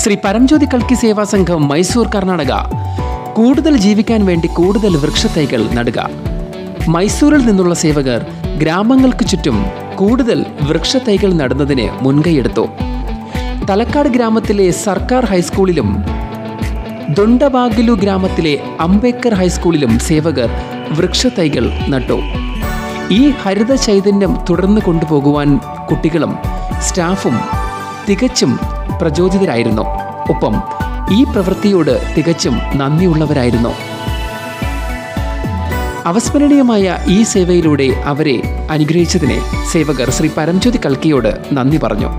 ശ്രീ പരംജ്യോതി കൽക്കി സേവാ സംഘം മൈസൂർ കർണാടക. കൂടുതൽ ജീവിക്കാൻ വേണ്ടി കൂടുതൽ വൃക്ഷത്തൈകൾ നടുക. മൈസൂരിൽ നിന്നുള്ള സേവകർ ഗ്രാമങ്ങൾക്ക് ചുറ്റും കൂടുതൽ വൃക്ഷത്തൈകൾ നടുന്നതിന് മുൻകൈയെടുത്തു. തലക്കാട് ഗ്രാമത്തിലെ സർക്കാർ ഹൈസ്കൂളിലും ദുണ്ടബാഗിലു ഗ്രാമത്തിലെ അംബേദ്കർ ഹൈസ്കൂളിലും സേവകർ വൃക്ഷത്തൈകൾ നട്ടു. ഈ ഹരിത ചൈതന്യം തുടർന്ന് കൊണ്ടുപോകുവാൻ കുട്ടികളും സ്റ്റാഫും തികച്ചും പ്രചോദിതരായിരുന്നു. ഒപ്പം ഈ പ്രവൃത്തിയോട് തികച്ചും നന്ദിയുള്ളവരായിരുന്നു. അവസ്മരണീയമായ ഈ സേവയിലൂടെ അവരെ അനുഗ്രഹിച്ചതിനെ സേവകർ ശ്രീ പരംജ്യോതി കൽക്കിയോട് നന്ദി പറഞ്ഞു.